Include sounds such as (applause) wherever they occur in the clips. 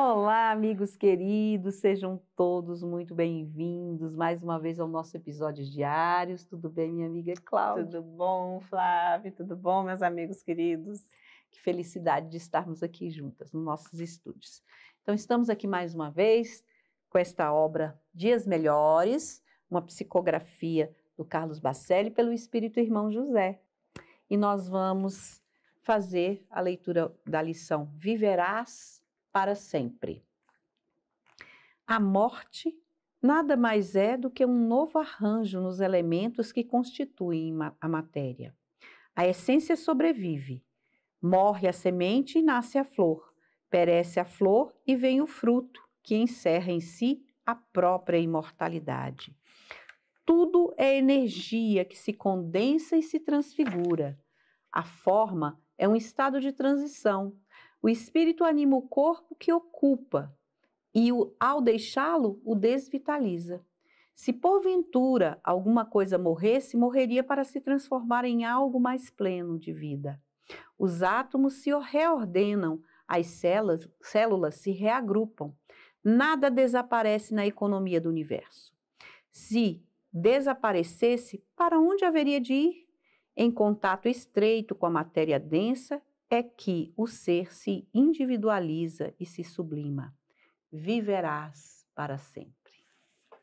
Olá, amigos queridos, sejam todos muito bem-vindos mais uma vez ao nosso episódio diários. Tudo bem, minha amiga Cláudia? Tudo bom, Flávio? Tudo bom, meus amigos queridos? Que felicidade de estarmos aqui juntas nos nossos estúdios. Então, estamos aqui mais uma vez com esta obra Dias Melhores, uma psicografia do Carlos Bacelli pelo Espírito Irmão José. E nós vamos fazer a leitura da lição Viverás para sempre. A morte nada mais é do que um novo arranjo nos elementos que constituem a matéria. A essência sobrevive. Morre a semente e nasce a flor. Perece a flor e vem o fruto, que encerra em si a própria imortalidade. Tudo é energia que se condensa e se transfigura. A forma é um estado de transição, o espírito anima o corpo que ocupa e, ao deixá-lo, o desvitaliza. Se porventura alguma coisa morresse, morreria para se transformar em algo mais pleno de vida. Os átomos se reordenam, as células, células se reagrupam. Nada desaparece na economia do universo. Se desaparecesse, para onde haveria de ir? Em contato estreito com a matéria densa é que o ser se individualiza e se sublima. Viverás para sempre.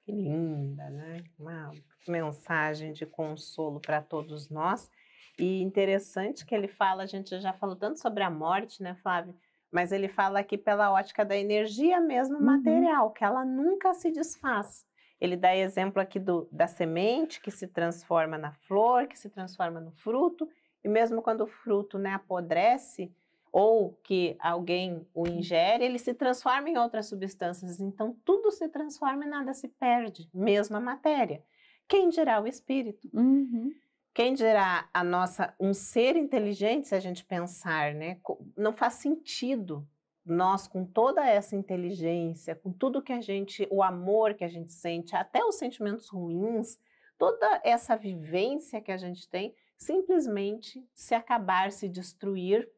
Que linda, né? Uma mensagem de consolo para todos nós. E interessante que ele fala, a gente já falou tanto sobre a morte, né, Flávio? Mas ele fala aqui pela ótica da energia mesmo uhum. material, que ela nunca se desfaz. Ele dá exemplo aqui do, da semente que se transforma na flor, que se transforma no fruto, e mesmo quando o fruto né, apodrece ou que alguém o ingere, ele se transforma em outras substâncias. Então, tudo se transforma e nada se perde, mesmo a matéria. Quem dirá o espírito? Uhum. Quem dirá a nossa um ser inteligente, se a gente pensar, né? Não faz sentido nós com toda essa inteligência, com tudo que a gente, o amor que a gente sente, até os sentimentos ruins, toda essa vivência que a gente tem, simplesmente se acabar, se destruir,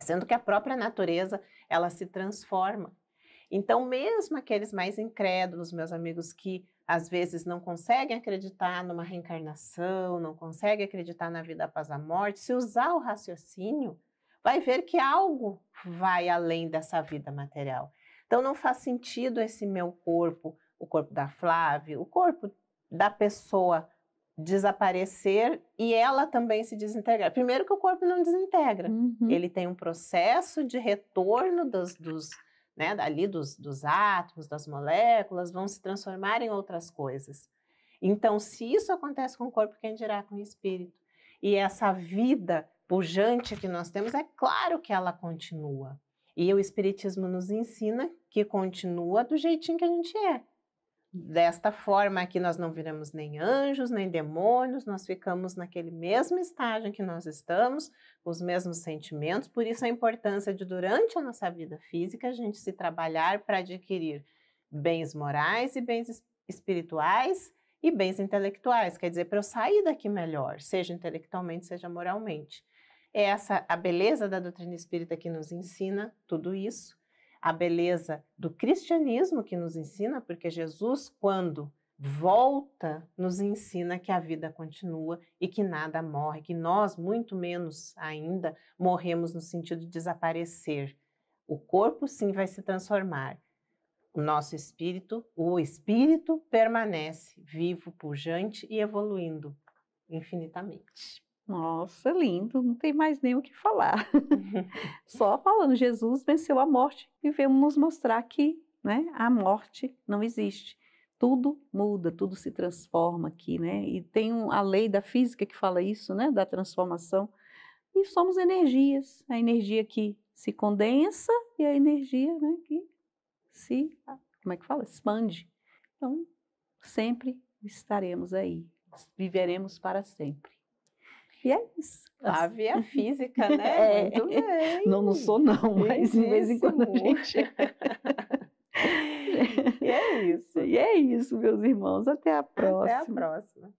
sendo que a própria natureza ela se transforma. Então, mesmo aqueles mais incrédulos, meus amigos, que às vezes não conseguem acreditar numa reencarnação, não conseguem acreditar na vida após a morte, se usar o raciocínio, vai ver que algo vai além dessa vida material. Então, não faz sentido esse meu corpo, o corpo da Flávia, o corpo da pessoa desaparecer e ela também se desintegrar. Primeiro que o corpo não desintegra, uhum. ele tem um processo de retorno dos, dos né, ali dos, dos átomos, das moléculas, vão se transformar em outras coisas. Então, se isso acontece com o corpo, quem dirá com o espírito? E essa vida pujante que nós temos, é claro que ela continua. E o Espiritismo nos ensina que continua do jeitinho que a gente é. Desta forma aqui nós não viramos nem anjos, nem demônios, nós ficamos naquele mesmo estágio em que nós estamos, os mesmos sentimentos, por isso a importância de durante a nossa vida física a gente se trabalhar para adquirir bens morais e bens espirituais e bens intelectuais, quer dizer, para eu sair daqui melhor, seja intelectualmente, seja moralmente. É essa a beleza da doutrina espírita que nos ensina tudo isso a beleza do cristianismo que nos ensina, porque Jesus, quando volta, nos ensina que a vida continua e que nada morre, que nós, muito menos ainda, morremos no sentido de desaparecer. O corpo, sim, vai se transformar. O nosso espírito, o espírito permanece vivo, pujante e evoluindo infinitamente. Nossa, lindo, não tem mais nem o que falar. (laughs) (laughs) Só falando, Jesus venceu a morte e veio nos mostrar que né, a morte não existe. Tudo muda, tudo se transforma aqui, né? E tem um, a lei da física que fala isso, né? Da transformação. E somos energias, a energia que se condensa e a energia né, que se, como é que fala? Expande. Então, sempre estaremos aí, viveremos para sempre. E é isso. Ave a (laughs) física, né? É. Muito bem. Não, não sou não, (laughs) mas de vez em quando a gente... (laughs) e é isso. E é isso, meus irmãos. Até a próxima. Até a próxima.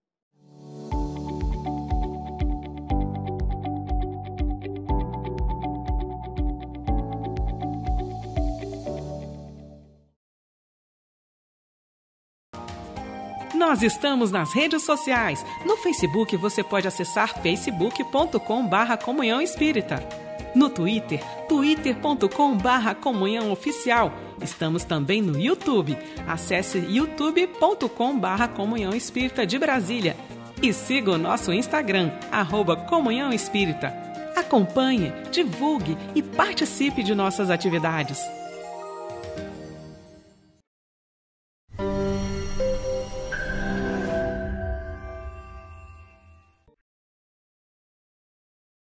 Nós estamos nas redes sociais. No Facebook você pode acessar facebook.com/barra Comunhão Espírita. No Twitter, twitter.com/barra Comunhão Oficial. Estamos também no YouTube. Acesse youtube.com/barra Comunhão Espírita de Brasília e siga o nosso Instagram, arroba Comunhão Espírita. Acompanhe, divulgue e participe de nossas atividades.